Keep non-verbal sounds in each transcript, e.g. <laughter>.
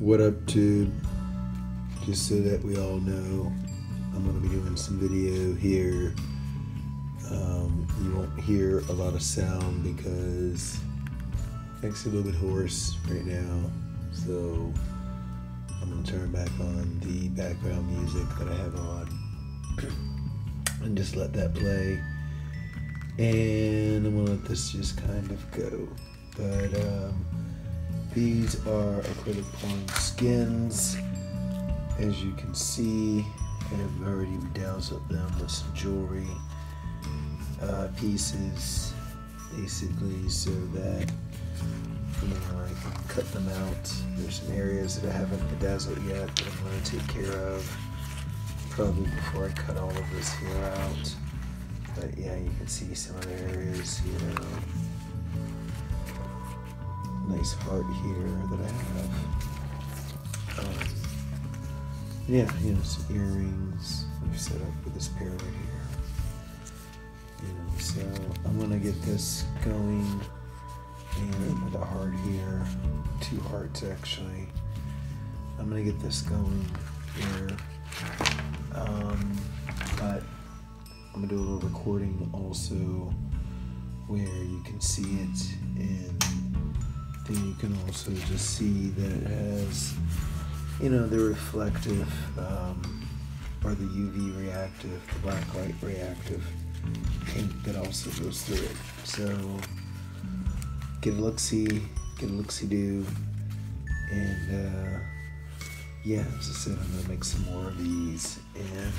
What up, tube? Just so that we all know, I'm going to be doing some video here. Um, you won't hear a lot of sound because I'm actually a little bit hoarse right now. So I'm going to turn back on the background music that I have on <clears throat> and just let that play. And I'm going to let this just kind of go. But, um, these are acrylic pouring skins. As you can see, I've already bedazzled them with some jewelry uh, pieces, basically, so that you know I can cut them out. There's some areas that I haven't bedazzled yet that I'm going to take care of probably before I cut all of this here out. But yeah, you can see some of the areas, you know nice heart here that I have. Um, yeah, you know, some earrings I've set up with this pair right here. You know, so I'm gonna get this going and a heart here, two hearts actually. I'm gonna get this going here. Um, but I'm gonna do a little recording also where you can see it you can also just see that it has, you know, the reflective um, or the UV reactive, the black light reactive paint that also goes through it. So get a look see, get a look see do, and uh, yeah, as I said, I'm gonna make some more of these, and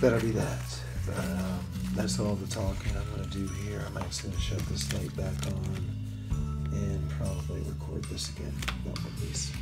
that'll be that. Um, that's all the talking I'm going to do here. I'm actually going to shut this light back on and probably record this again. One piece.